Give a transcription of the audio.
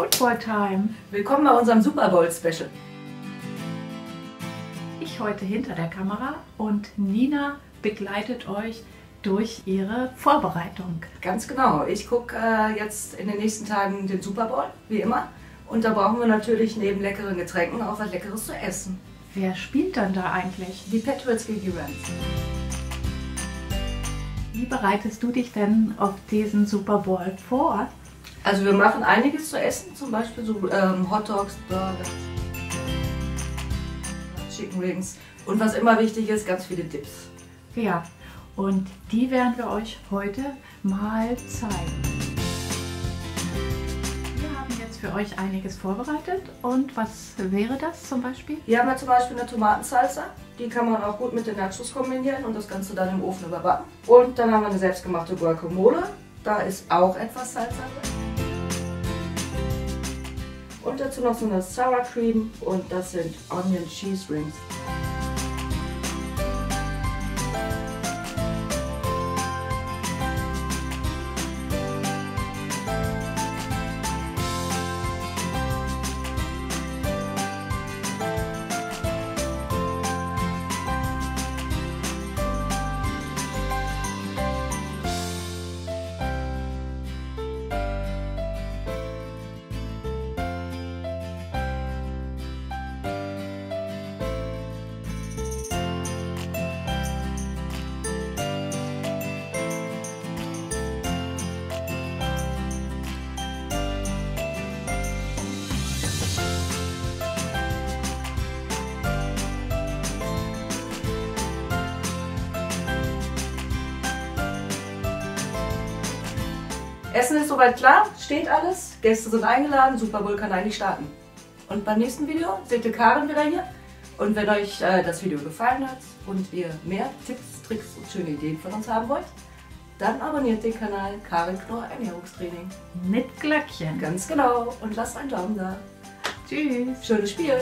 Football Time. Willkommen bei unserem Super Bowl Special. Ich heute hinter der Kamera und Nina begleitet euch durch ihre Vorbereitung. Ganz genau. Ich gucke äh, jetzt in den nächsten Tagen den Super Bowl, wie immer. Und da brauchen wir natürlich neben leckeren Getränken auch was Leckeres zu essen. Wer spielt dann da eigentlich? Die Patriots gegen die Rams. Wie bereitest du dich denn auf diesen Super Bowl vor? Also wir machen einiges zu essen, zum Beispiel so ähm, Hot Dogs, Burger, Chicken Wings und was immer wichtig ist, ganz viele Dips. Ja, und die werden wir euch heute mal zeigen. Wir haben jetzt für euch einiges vorbereitet und was wäre das zum Beispiel? Hier haben wir zum Beispiel eine Tomatensalsa, die kann man auch gut mit den Nachos kombinieren und das Ganze dann im Ofen überbacken. Und dann haben wir eine selbstgemachte Guacamole, da ist auch etwas Salsa drin. Und dazu noch so eine Sour Cream und das sind Onion Cheese Rings. Essen ist soweit klar, steht alles, Gäste sind eingeladen, Super Bowl kann eigentlich starten. Und beim nächsten Video seht ihr Karin wieder hier. Und wenn euch äh, das Video gefallen hat und ihr mehr Tipps, Tricks und schöne Ideen von uns haben wollt, dann abonniert den Kanal Karin Knorr Ernährungstraining. Mit Glöckchen. Ganz genau. Und lasst einen Daumen da. Tschüss. Schönes Spiel.